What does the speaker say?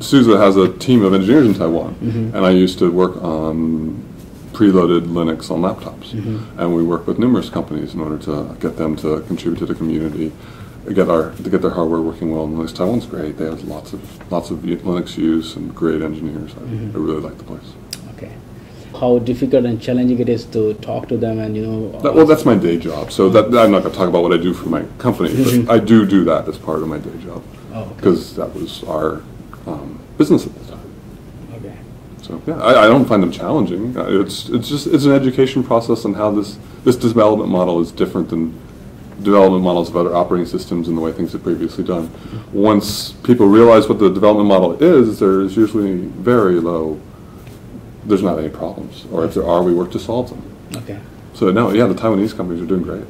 SUSE has a team of engineers in Taiwan, Mm-hmm. and I used to work on preloaded Linux on laptops. Mm-hmm. And we work with numerous companies in order to get them to contribute to the community, get our to get their hardware working well. And Linux Taiwan's great. They have lots of lots of Linux use and great engineers. I, Mm-hmm. I really like the place. Okay. How difficult and challenging it is to talk to them and you know. That, well, that's my day job. So that, I'm not going to talk about what I do for my company, Mm-hmm. but I do do that as part of my day job Oh, okay. because that was our um, business at the time. Okay. So yeah, I, I don't find them challenging. Uh, It's it's just it's an education process on how this this development model is different than development models of other operating systems and the way things have previously done. Once people realize what the development model is, there is usually very low. There's not any problems, or if there are, we work to solve them. Okay. So no, yeah, the Taiwanese companies are doing great.